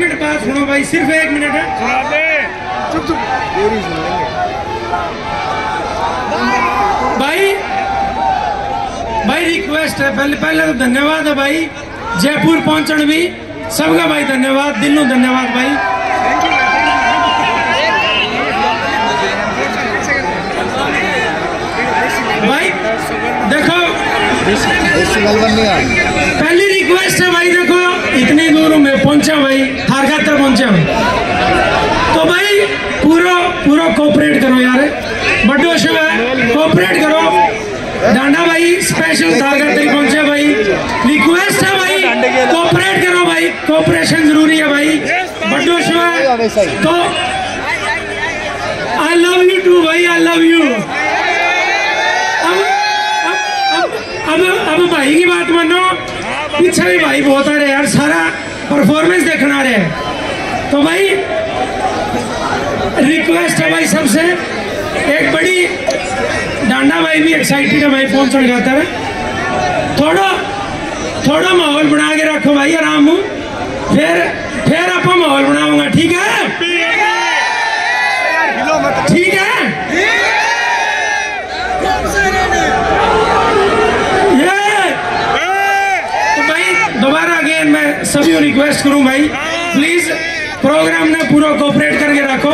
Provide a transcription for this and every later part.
भाई सिर्फ़ एक मिनट है। चुप चुप। सुन भाई भाई रिक्वेस्ट है। पहले पहले तो धन्यवाद है भाई। जयपुर पहुँचने भी। सबका भाई धन्यवाद दिलों धन्यवाद भाई। भाई देखो। पहली रिक्वेस्ट है भाई देखो। इतनी दूर मैं पहुँचा भाई थार खातर पहुँचा तो भाई, पूरा पूरा कोऑपरेट करो यार। बड्डो शिव है कोऑपरेट करो। डांडा भाई स्पेशल थार खातर पहुँचे भाई। रिक्वेस्ट है भाई कोऑपरेट करो भाई। कोऑपरेशन ज़रूरी है भाई। बड्डो शिव है तो आई लव यू टू भाई आई लव यू अब अब अब अब भाई की बात मानो पीछे भी भाई, बहुत आ रहे यार, सारा परफॉर्मेंस देखना आ रहे हैं। तो भाई रिक्वेस्ट है भाई सबसे, एक बड़ी डांडा भाई भी एक्साइटेड है भाई, फ़ोन पहुँचने खातर थोड़ा थोड़ा माहौल बना के रखो भाई, आराम हूँ। फिर फिर आप माहौल बनाऊँगा, ठीक है ठीक है ये तो भाई अगेन मैं सभी रिक्वेस्ट करूँ भाई। प्लीज़ प्रोग्राम ने पूरा कोऑपरेट करके रखो।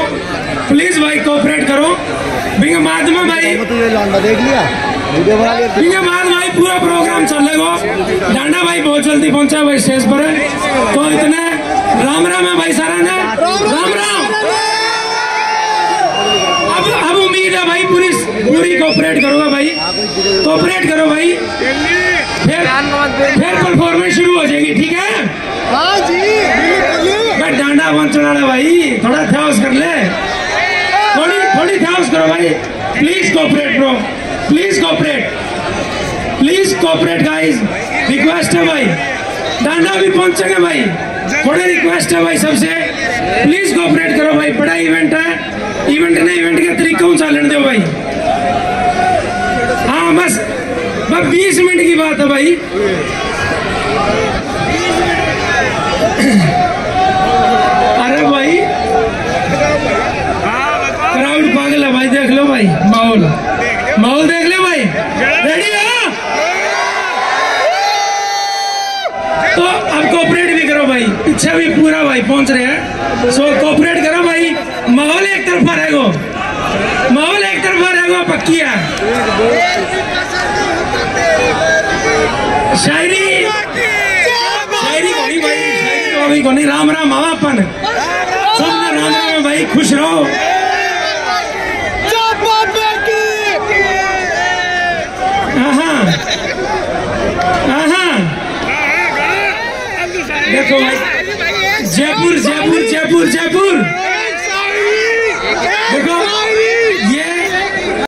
प्लीज़ भाई कोऑपरेट करो। बिंग बाद भाई देख लिया बिंग बाद भाई पूरा प्रोग्राम चलेगा डांडा भाई बहुत जल्दी पहुँचा भाई स्टेज पर। तो इतने राम राम है भाई सारा ने? राम राम। अब अब उम्मीद है भाई, पूरी पूरी कोऑपरेट करोगे भाई। कोऑपरेट करो भाई। फिर फिर परफॉर्मेंस शुरू हो जाएगी ठीक है? हाँ जी डांडा पहुँचना है भाई थोड़ा ध्यास कर ले। थोड़ी थोड़ी ध्यास करो भाई। Please cooperate bro please cooperate please cooperate guys request है भाई। डांडा भी पहुँचेंगे भाई। थोड़ी रिक्वेस्ट है भाई सबसे। प्लीज़ कोऑपरेट करो भाई। बड़ा इवेंट है। इवेंट ने इवेंट के तरीकों चलन दो भाई हाँ बस बस मिनट की बात है भाई। अरे भाई। क्राउड पागल है भाई, देख लो भाई, माहौल। माहौल देख लो भाई। रेडी हो? तो अब कोऑपरेट भी करो भाई। पीछे भी पूरा भाई पहुँच रहे हैं। सो कोऑपरेट करो भाई। माहौल एक तरफा रहेगा माहौल एक तरफा रहेगा पक्की है। शायरी। शायरी कोनी भाई, शायरी तो अभी कोनी। राम राम हवा अपन। सबने राम राम भाई खुश रहो। देखो भाई। जयपुर जयपुर जयपुर जयपुर। देखो।